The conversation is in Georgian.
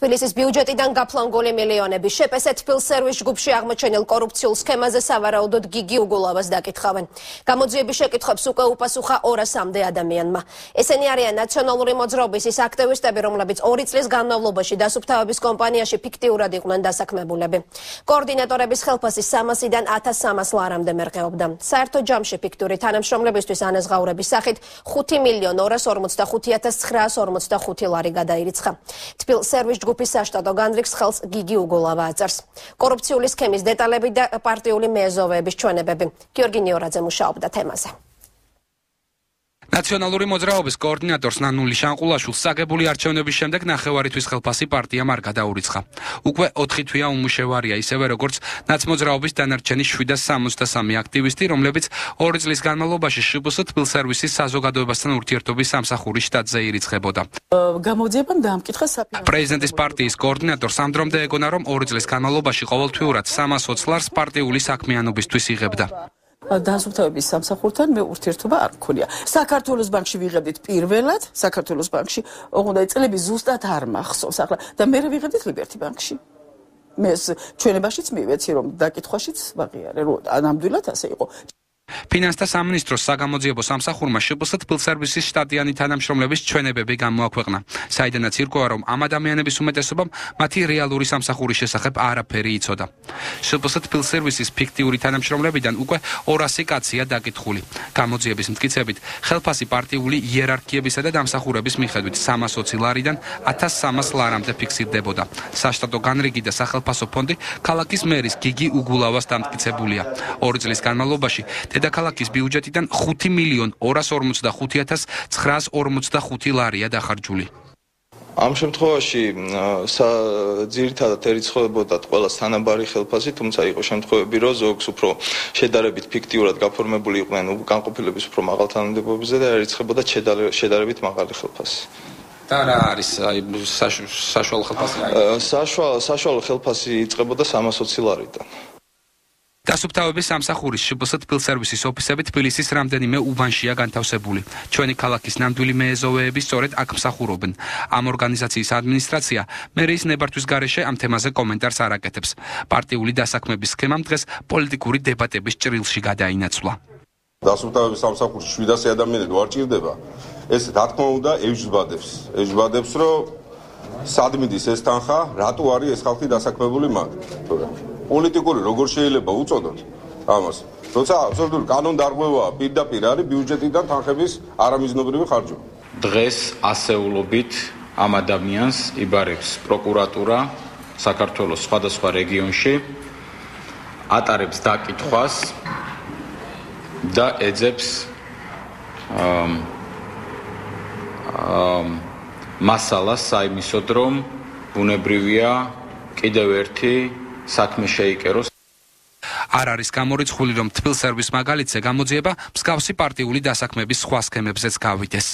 თბილისის ბიუჯეტიდან გაფლანგული მილიონები შეპესე თბილ სერვის ჯგუფში აღმოჩენილ კორუფციულ სქემაზე სავარაუდოდ გიგი უგულავას დაკითხავენ. გამოძიების შეკითხვებს უკვე უპასუხა 200-მდე ადამიანმა. ესენი არიან ნაციონალური მოძრაობის ის აქტივისტები, რომლებიც 2 წლის განმავლობაში დასუფთავების კომპანიაში ფიქტიურად იყვნენ დასაქმებულები. კოორდინატორების ხელფასი 300-დან 1300 ლარამდე მერყეობდა. საერთო ჯამში ფიქტური თანამშრომლებისთვის ანაზღაურების სახით 5 მილიონ 255945 ლარი გადაირიცხა. თბილ სერვის ჯგუფის საშტატო განრიგს ხელს გიგი უგოლავა აწერს. კორუფციული სქემის დეტალები და პარტიული მეზოვეების ჩვენებები. გიორგი ნიორაძე მუშაობდა თემაზე. ნაციონალური მოძრაობის კოორდინატორს ნანული შანყულაშვილს საგებული არჩევნების შემდეგ ნახევარითვის ხელფასი პარტიამ არ გადაურიცხა. უკვე 4 თვეა უმუშევარია ისევე როგორც ნაცმოძრაობის დანარჩენი 763 აქტივისტი, რომლებიც 2 წლის განმავლობაში შუბს თბილ სერვისის საზოგადოებასთან ურთიერთობის სამსახურის შტატზე ირიცხებოდა. გამოძიებამ დაამკითხა საფინანსო პრეზიდენტის პარტიის კოორდინატორს ამდრომდე ეგონა რომ 2 წლის განმავლობაში ყოველთვიურად 320 ლარს პარტიული საქმიანობისთვის იღებდა. დასუფთავების სამსახურთან მე ურთიერთობა არ მქონია. საქართველოს ბანკში ვიღებდით პირველად, საქართველოს ბანკში, ოღონდ აი წლები ზუსტად არ მახსოვს ახლა და მე ვიღებდით ლიბერტი ბანკში. მე ჩვენებაშიც მივეცი რომ დაკითხვაშიც ვაღიარე, რომ ნამდვილად ასე იყო. ფინანსთა სამინისტროს საგამოძიებო სამსახურმა შპს თბილსერვისის შტატიანი თანამშრომლების ჩვენებები გამოაქვეყნა. საიდანაც ირკვევა, რომ ამ ადამიანების უმეტესობამ მათი რეალური სამსახურის შესახებ არაფერი იცოდა. შპს თბილსერვისის ფიქტიური თანამშრომლებიდან უკვე 200 კაცია დაკითხული. გამოძიების მტკიცებით, ხელფასი პარტიული იერარქიებისა და დამსახურების მიხედვით 320 ლარიდან 1300 ლარამდე ფიქსირდებოდა. საშტატო განრიგი და სახელფასო ფონდი ქალაქის მერის გიგი უგულავას დამტკიცებულია. ორი წლის განმავლობაში დედაქალაქის ბიუჯეტიდან 5 მილიონ 255945 ლარია დახარჯული. ამ შემთხვევაში ძირითადად ერიცხებოდა ყველა თანაბარი ხელფასი, თუმცა იყო შემთხვევები, რომ ზოგს უფრო შედარებით ფიქტიურად გაფორმებული იყვნენ განყოფილების უფრო მაღალ თანამდებობებზე და ერიცხებოდა შედარებით მაღალი ხელფასი. და რა არის აი საშუალო ხელფასი? საშუალო საშუალო ხელფასი იწყებოდა 320 ლარიდან. დასუფთავების სამსახურის შპს თბილსერვისის ოფისები თბილისის რამდენიმე უბანშია განთავსებული. ჩვენი ქალაქის ნამდვილი მეეზოვეები სწორედ აქ მსახურობენ. ამ ორგანიზაციის ადმინისტრაცია მერის ნებართვის გარეშე ამ თემაზე კომენტარს არ აკეთებს. პარტიული დასაქმების სქემამ დღეს პოლიტიკური დებატების ჭრილში გადაინაცვლა. დასუფთავების სამსახურში 700 ადამიანი ვარ ჭირდება. ეს რა თქმა უნდა ეჯბადებს. ეჯბადებს, რომ სადმინდის ეს თანხა რატო არის ეს ხალხი დასაქმებული მაგ? პოლიტიკური როგორ შეიძლება უწოდოთ ამას? როცა აბსოლუტური კანონდარღვევაა პირდაპირ არის ბიუჯეტიდან თანხების არამიზნობრივი ხარჯვა. დღეს ასეულობით ამ ადამიანს იბარებს პროკურატურა საქართველოს სხვადასხვა რეგიონში ატარებს დაკითხვას და ეძებს ამ ამ მასალას საიმისოდ რომ ბუნებრივია კიდევ ერთი საქმე შეიკეროს. არ არის გამორიცხული რომ თბილ სერვის მაგალითზე გამოძიება მსგავსი პარტიული დასაქმების სხვა სქემებზეც გავიდეს